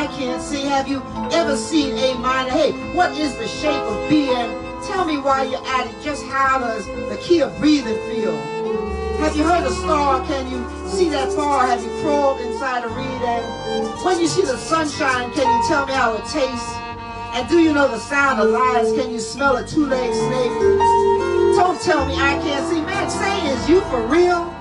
I can't see. Have you ever seen A minor? Hey, what is the shape of B? And tell me while you're at it, just how does the key of breathing feel? Have you heard a star? Can you see that far? Have you crawled inside a reed? And when you see the sunshine, can you tell me how it tastes? And do you know the sound of lions? Can you smell a two-legged snake? Don't tell me I can't see. Man, say, is you for real?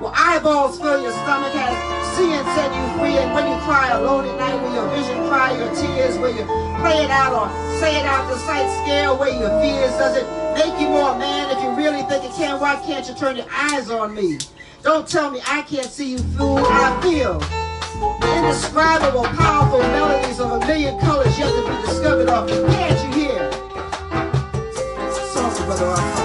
Well, eyeballs fill your stomach, has seeing set you free, and when you cry alone at night, will your vision cry your tears, will you play it out or say it out, the sight scare away your fears? Does it make you more man if you really think it can? Why can't you turn your eyes on me? Don't tell me I can't see you, fool. I feel The indescribable, powerful melodies of a million colors yet to be discovered of. Can't you hear? For Brother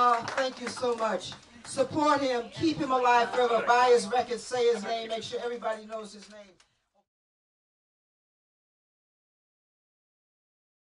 Uh, thank you so much. Support him. Keep him alive forever. Buy his record. Say his name. Make sure everybody knows his name.